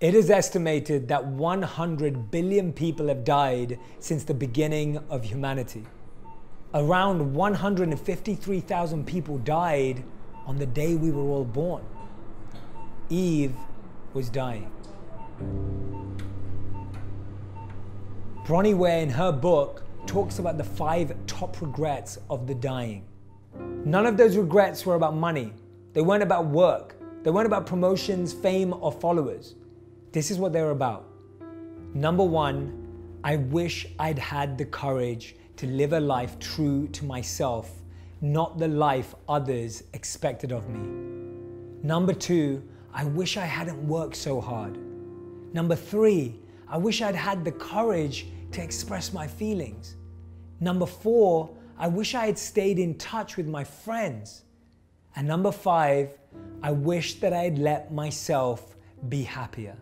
It is estimated that 100 billion people have died since the beginning of humanity. Around 153,000 people died on the day we were all born. Eve was dying. Bronnie Ware, in her book, talks about the five top regrets of the dying. None of those regrets were about money, they weren't about work, they weren't about promotions, fame, or followers. This is what they're about. Number one, I wish I'd had the courage to live a life true to myself, not the life others expected of me. Number two, I wish I hadn't worked so hard. Number three, I wish I'd had the courage to express my feelings. Number four, I wish I had stayed in touch with my friends. And number five, I wish that I had let myself be happier.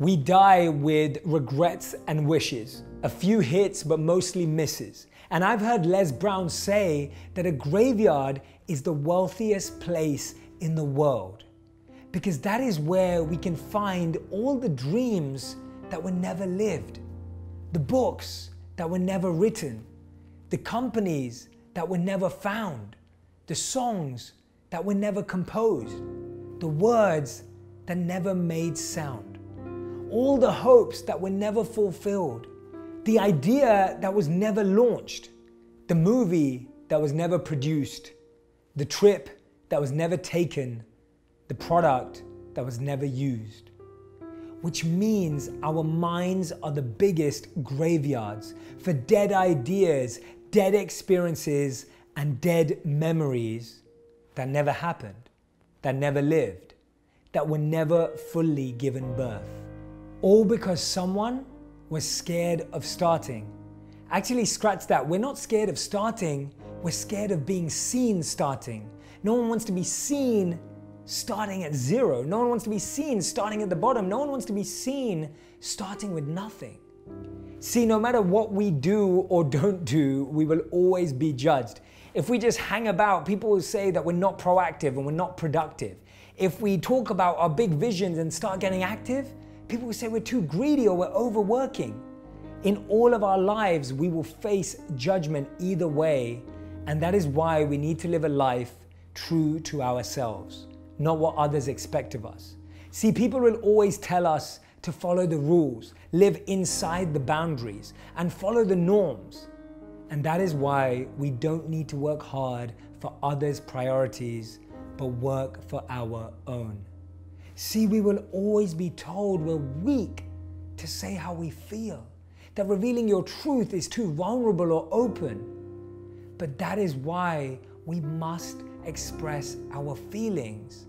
We die with regrets and wishes, a few hits but mostly misses. And I've heard Les Brown say that a graveyard is the wealthiest place in the world because that is where we can find all the dreams that were never lived, the books that were never written, the companies that were never found, the songs that were never composed, the words that never made sound all the hopes that were never fulfilled, the idea that was never launched, the movie that was never produced, the trip that was never taken, the product that was never used. Which means our minds are the biggest graveyards for dead ideas, dead experiences, and dead memories that never happened, that never lived, that were never fully given birth. All because someone was scared of starting. Actually, scratch that. We're not scared of starting, we're scared of being seen starting. No one wants to be seen starting at zero. No one wants to be seen starting at the bottom. No one wants to be seen starting with nothing. See, no matter what we do or don't do, we will always be judged. If we just hang about, people will say that we're not proactive and we're not productive. If we talk about our big visions and start getting active, People will say we're too greedy or we're overworking. In all of our lives, we will face judgment either way, and that is why we need to live a life true to ourselves, not what others expect of us. See, people will always tell us to follow the rules, live inside the boundaries, and follow the norms. And that is why we don't need to work hard for others' priorities, but work for our own. See, we will always be told we're weak to say how we feel, that revealing your truth is too vulnerable or open. But that is why we must express our feelings.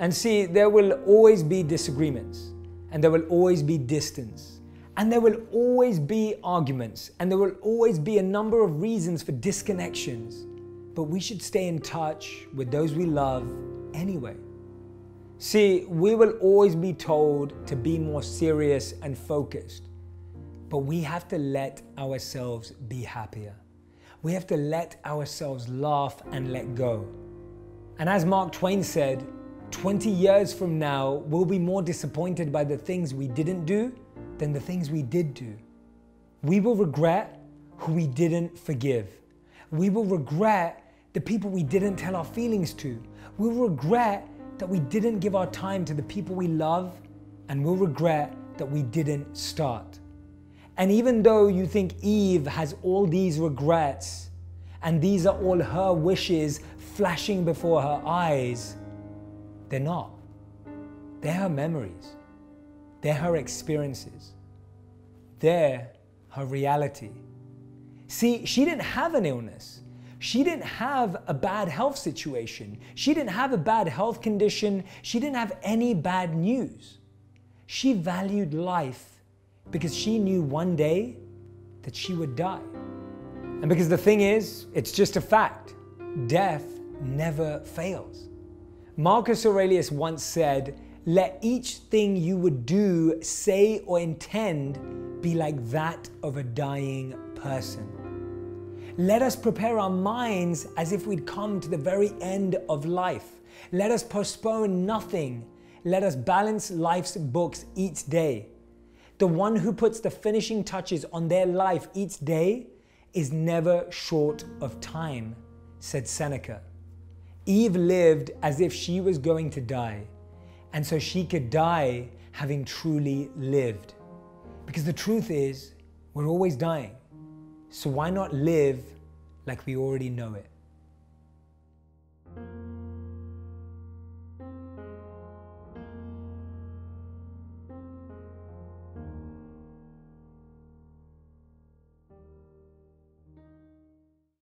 And see, there will always be disagreements, and there will always be distance, and there will always be arguments, and there will always be a number of reasons for disconnections. But we should stay in touch with those we love anyway. See, we will always be told to be more serious and focused, but we have to let ourselves be happier. We have to let ourselves laugh and let go. And as Mark Twain said, 20 years from now, we'll be more disappointed by the things we didn't do than the things we did do. We will regret who we didn't forgive. We will regret the people we didn't tell our feelings to. We'll regret that we didn't give our time to the people we love, and we'll regret that we didn't start. And even though you think Eve has all these regrets, and these are all her wishes flashing before her eyes, they're not. They're her memories, they're her experiences, they're her reality. See, she didn't have an illness. She didn't have a bad health situation. She didn't have a bad health condition. She didn't have any bad news. She valued life because she knew one day that she would die. And because the thing is, it's just a fact death never fails. Marcus Aurelius once said, Let each thing you would do, say, or intend be like that of a dying person. Let us prepare our minds as if we'd come to the very end of life. Let us postpone nothing. let us balance life's books each day. The one who puts the finishing touches on their life each day is never short of time, said Seneca. Eve lived as if she was going to die, and so she could die having truly lived. Because the truth is, we're always dying. So why not live like we already know it?